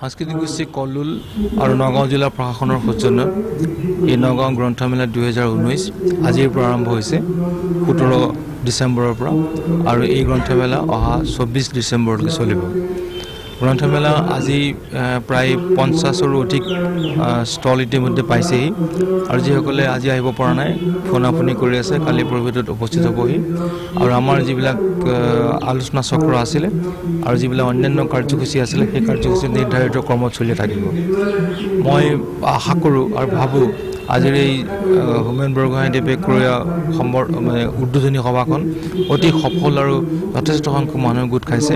সাংস্কৃতিক গোষ্ঠী কল্লোল আৰু নগাঁও জিলা প্ৰশাসনৰ সৌজন্যত এই নগাঁও গ্ৰন্থমেলা দুহেজাৰ ঊনৈছ আজিৰ পৰা আৰম্ভ হৈছে সোতৰ ডিচেম্বৰৰ পৰা আৰু এই গ্ৰন্থমেলা অহা চৌব্বিছ ডিচেম্বৰলৈকে চলিব। গ্ৰন্থমেলা আজি প্ৰায় পঞ্চাছৰো অধিক ষ্টল ইতিমধ্যে পাইছেহি। আৰু যিসকলে আজি আহিব পৰা নাই ফোনা ফোনি কৰি আছে কালি পৰহিটোত উপস্থিত হ'বহি। আৰু আমাৰ যিবিলাক আলোচনা চক্ৰ আছিলে আৰু যিবিলাক অন্যান্য কাৰ্যসূচী আছিলে সেই কাৰ্যসূচী নিৰ্ধাৰিত ক্ৰমত চলি থাকিব। মই আশা কৰোঁ আৰু ভাবোঁ আজিৰ এই হোমেন বৰগোহাঁইদেৱে কৰি সম্বৰ মানে উদ্বোধনী সভাখন অতি সফল আৰু যথেষ্ট সংখ্যক মানুহে গোট খাইছে।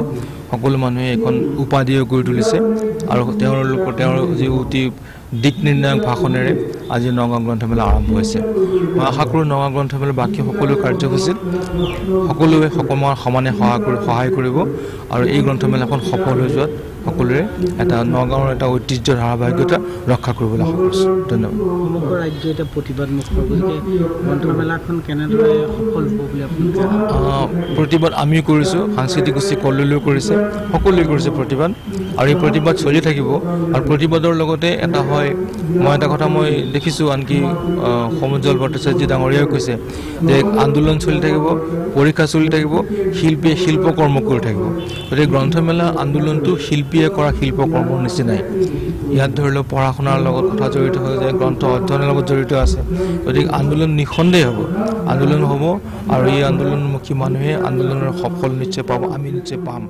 সকলো মানুহে এখন উপাধিও কৰি তুলিছে। আৰু তেওঁলোকৰ তেওঁৰ যি অতি দিক নিৰ্ণায়ক ভাষণেৰে আজি নগাঁও গ্ৰন্থমেলা আৰম্ভ হৈছে। মই আশা কৰোঁ নগাঁও গ্ৰন্থমেলাৰ বাকী সকলো কাৰ্যসূচীত সকলোৱে সকলোৰে সমানে সহায় কৰি সহায় কৰিব আৰু এই গ্ৰন্থমেলাখন সফল হৈ যোৱাত সকলোৰে এটা নগাঁৱৰ এটা ঐতিহ্য ধাৰাবাহিকতা ৰক্ষা কৰিবলৈ আশা কৰিছোঁ। ধন্যবাদ। সমগ্ৰ ৰাজ্য এতিয়া প্ৰতিবাদমুখৰ গতিকে গ্ৰন্থমেলাখন কেনেদৰে সফল হ'ব বুলি প্ৰতিবাদ আমিও কৰিছোঁ। সাংস্কৃতিক গোষ্ঠী কল্লোলেও কৰিছে। সকলোৱে কৰিছে প্ৰতিবাদ। আৰু এই প্ৰতিবাদ চলি থাকিব। আৰু প্ৰতিবাদৰ লগতে এটা হয় মই এটা কথা মই দেখিছোঁ আনকি সমুজ্জ্বল ভট্টাচাৰ্য ডাঙৰীয়াই কৈছে যে আন্দোলন চলি থাকিব পৰীক্ষা চলি থাকিব শিল্পীয়ে শিল্পকৰ্ম কৰি থাকিব। গতিকে গ্ৰন্থমেলা আন্দোলনটো শিল্পীয়ে কৰা শিল্পকৰ্মৰ নিচিনাই। ইয়াত ধৰি লওক পঢ়া শুনাৰ লগত কথা জড়িত হৈ যায় গ্ৰন্থ অধ্যয়নৰ লগত জড়িত আছে। গতিকে আন্দোলন নিঃসন্দেহ হ'ব। আন্দোলন হ'ব আৰু এই আন্দোলনমুখী মানুহে আন্দোলনৰ সফল নিশ্চয় পাব আমি নিশ্চয় পাম।